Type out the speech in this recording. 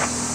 Bye.